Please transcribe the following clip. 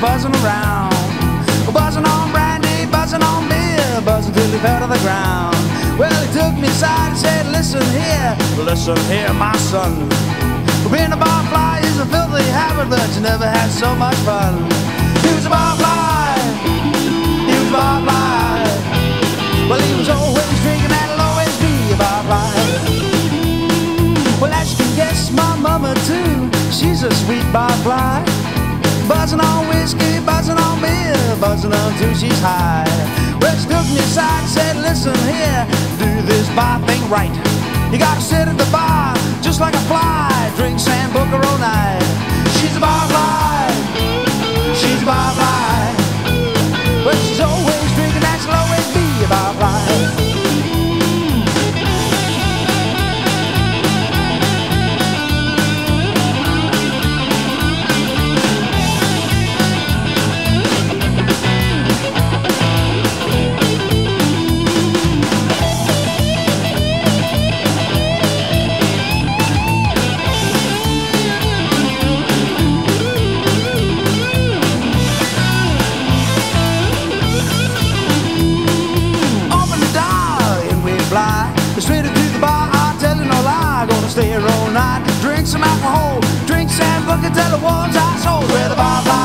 buzzing around. Buzzing on brandy, buzzing on beer, buzzing till he fell to the ground. Well, he took me aside and said, Listen here, listen here, my son. Being a barfly is a filthy habit, but you never had so much fun. Mama too, she's a sweet barfly. Buzzing on whiskey, buzzing on beer, buzzing on until she's high. She took me aside and said, listen here, do this bar thing right. You gotta sit at the bar just like a fly, drink Sambuca all night. She's a bar some alcohol, drink Sambuca till it warms our oh, souls. Where the bar.